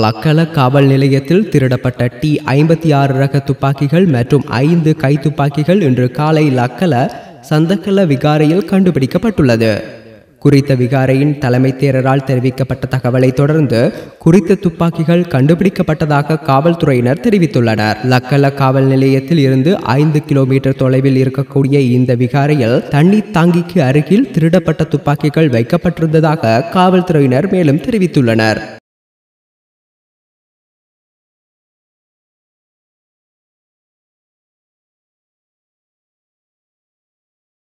லக்கல காவல் நிலையத்தில் திருடப்பட்ட டி ஐம்பத்தி ஆறு ரக துப்பாக்கிகள் மற்றும் ஐந்து கைத்துப்பாக்கிகள் இன்று காலை லக்கல சந்தக்கல விகாரையில் கண்டுபிடிக்கப்பட்டுள்ளது. குறித்த விகாரையின் தலைமை தேரரால் தெரிவிக்கப்பட்ட தகவலை தொடர்ந்து குறித்த துப்பாக்கிகள் கண்டுபிடிக்கப்பட்டதாக காவல்துறையினர் தெரிவித்துள்ளனர். லக்கல காவல் நிலையத்தில் இருந்து ஐந்து கிலோமீட்டர் தொலைவில் இருக்கக்கூடிய இந்த விகாரையில் தண்ணீர் தாங்கிக்கு அருகில் திருடப்பட்ட துப்பாக்கிகள் வைக்கப்பட்டிருந்ததாக காவல்துறையினர் மேலும் தெரிவித்துள்ளனர்.